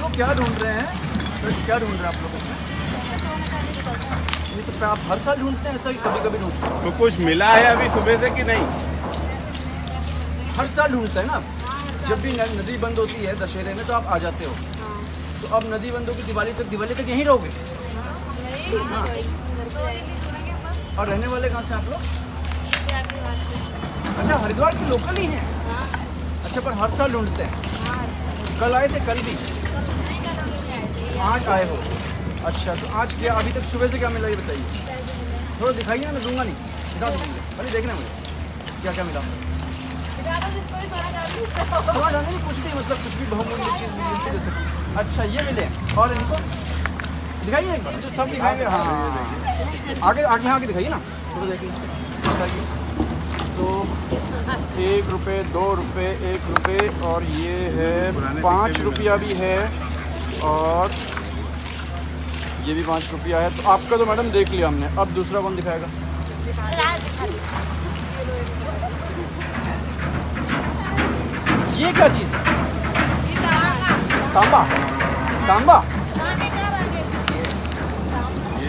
तो क्या ढूंढ रहे हैं? आप लोग ऐसा कभी कभी ढूंढते हैं। कुछ मिला है अभी सुबह से कि नहीं? हर साल ढूंढते हैं ना? जब भी नदी बंद होती है दशहरे में तो आप आ जाते हो। तो अब नदी बंद होगी दिवाली तक दिवाली तक यहीं रहोगे? और रहने वाले कहाँ से आप लोग? अच्छा हरिद्वार के लोकल ही हैं? अच्छा पर हर साल ढूंढते हैं। कल आए थे, कल भी? आज आए हो? अच्छा तो आज क्या, अभी तक सुबह से क्या मिला, ये बताइए। थोड़ा दिखाइए ना मैं दूँगा नहीं। दिखा दूँगा। अरे देखना मुझे। क्या क्या मिला? थोड़ा जाने नहीं कुछ भी मतलब कुछ भी बहुमूल्य चीज़ मिल दे सकती। अच्छा ये मिले। और इनको? दिखाइए एक बार, जो सब दिखाएँगे। हाँ आगे आगे, यहाँ आगे दिखाइए ना। थोड़ा देखिए। तो एक रुपये दो रुपये एक रुपये और ये है पाँच रुपया भी है, और ये भी पाँच रुपया है। तो आपका तो मैडम देख लिया हमने, अब दूसरा कौन दिखाएगा? ये क्या चीज़ है? तांबा। तांबा ये सर मिक्स धातु है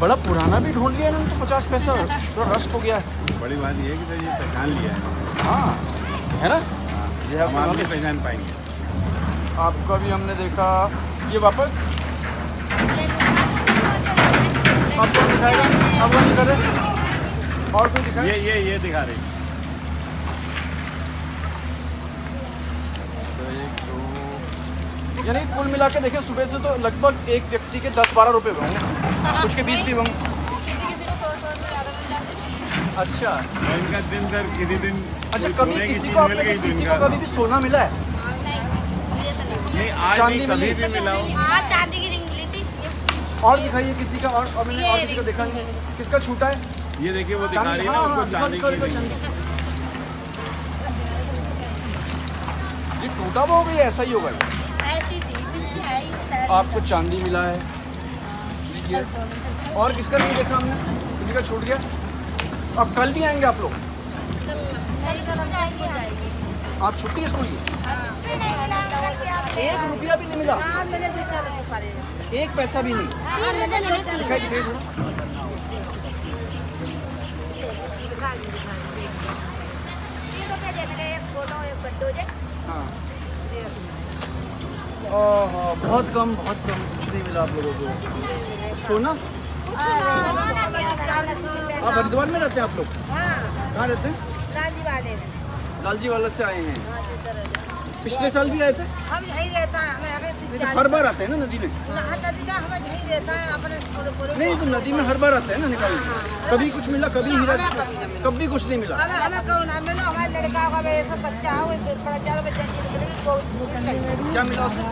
बड़ा पुराना भी ढूंढ लिया इन्होंने तो पचास पैसा थोड़ा रस्ट हो गया। है बड़ी बात ये कि ये पहचान लिया है। हाँ है ना? ये हम आप भी पहचान पाएँगे। आपका भी हमने देखा। ये वापस? कौन दिखाएगा? अब कौन दिखा रहे और कोई दिखाए? ये ये ये दिखा रहे यानी कुल मिला के देखें सुबह से तो लगभग एक व्यक्ति के दस बारह रुपए हुए होंगे। कुछ के बीस भी होंगे। अच्छा। इनका दिन सर किसी दिन अच्छा कभी किसी को आपने किसी को कभी भी सोना मिला है? नहीं आज नहीं कभी भी मिला हो। हाँ चांदी की रिंग मिली थी। और दिखाइए किसी का और और मैंने और किसी का देखा नहीं किसका छूटा है? ये देखिए वो दिखा रही है हाँ ना हाँ उसको चांदी की ये टूटा होगा या ऐसा ही होगा। आपको चांदी मिला है। और किसका नहीं देखा हमने? किसी का छूट गया? अब कल भी आएँगे आप लोग? आप छुट्टी स्कूल की? एक रुपया भी नहीं मिला। एक पैसा भी नहीं। थोड़ा हाँ। बहुत कम बहुत कम कुछ नहीं मिला आप लोगों को। सोना? आप हरिद्वार में रहते हैं आप लोग? कहाँ रहते हैं? लालजी वाले से आए हैं। पिछले साल भी आए थे? हम यही रहता है हमें तो हर बार आते हैं ना नदी में? नदी का हमें यही रहता है अपने नहीं तो नदी में हर बार आते हैं ना निकालने कभी कुछ मिला कभी हीरा कभी कुछ नहीं मिला। हमें हमारे लड़का सब बच्चा हो ज़्यादा बच्चा क्या मिला जाए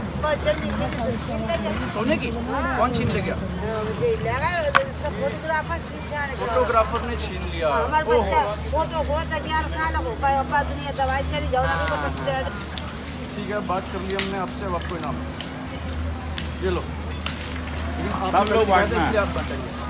सोने की? कौन छीन ले गया? फोटोग्राफर ने छीन लिया। फ़ोटो बहुत हो दुनिया दवाई चली जाओ ठीक है बात कर ली हमने आपसे अब आपको इनाम। ये लो। लेकिन आप लोग बांटना आप बताइए